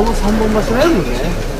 この3本柱やるのね。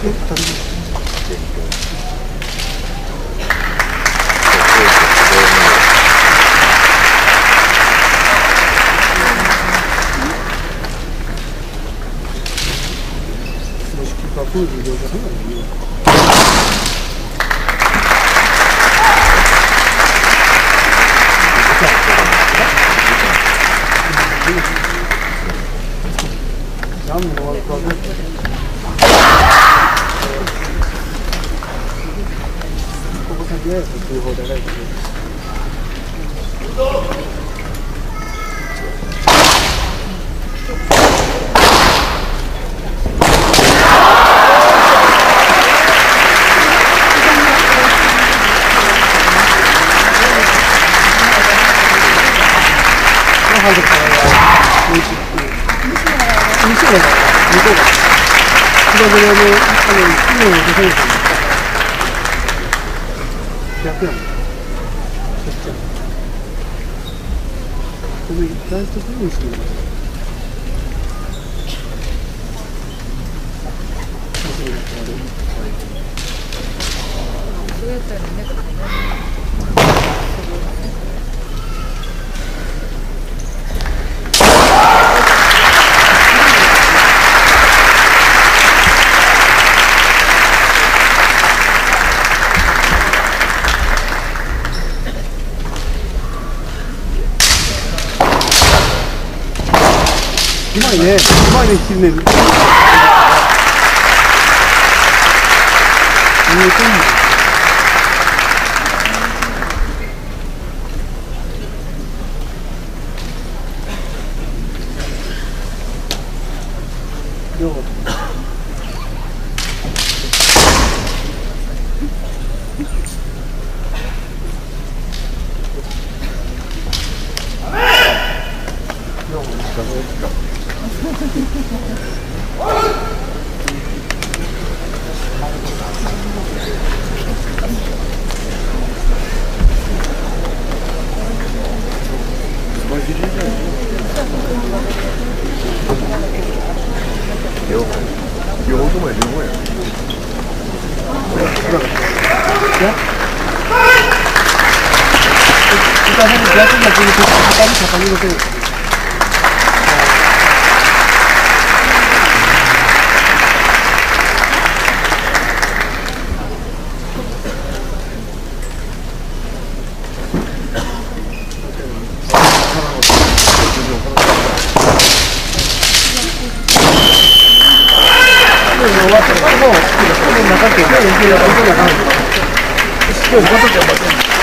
Какую-то ないです通じゃないです入ってきたのが、西原、西原、向こうが、一番上の、あの、今の女性ですね。100円そっちゃこの大徳に結びますどうやったらいいんだけどね。うまいね。うまいね引きずねる。 일단 한 대학생 같은 경우 잠깐 잠깐 이렇게 中っいうか、っ日、お母さんか。